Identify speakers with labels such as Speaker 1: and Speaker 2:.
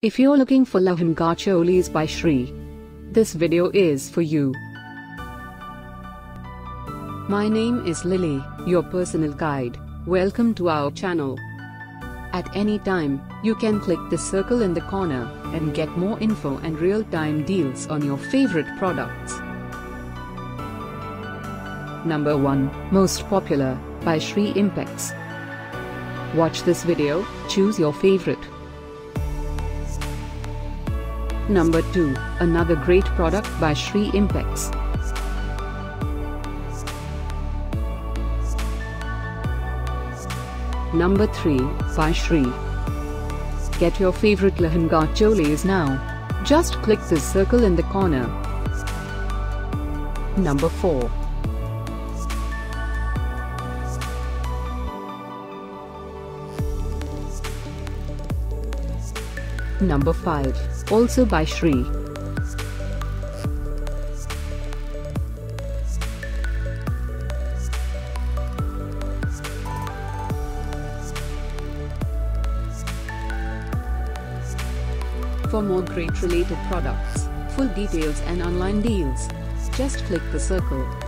Speaker 1: If you're looking for Lehenga Cholis by Shree, this video is for you. My name is Lily, your personal guide. Welcome to our channel. At any time, you can click the circle in the corner and get more info and real-time deals on your favorite products. Number 1, Most Popular, by Shree Impex. Watch this video, choose your favorite. Number 2, another great product by Shree Impex. Number 3, by Shree. Get your favorite Lehenga Cholis now. Just click this circle in the corner. Number 4. Number 5, also by Shree. For more great related products, full details and online deals, just click the circle.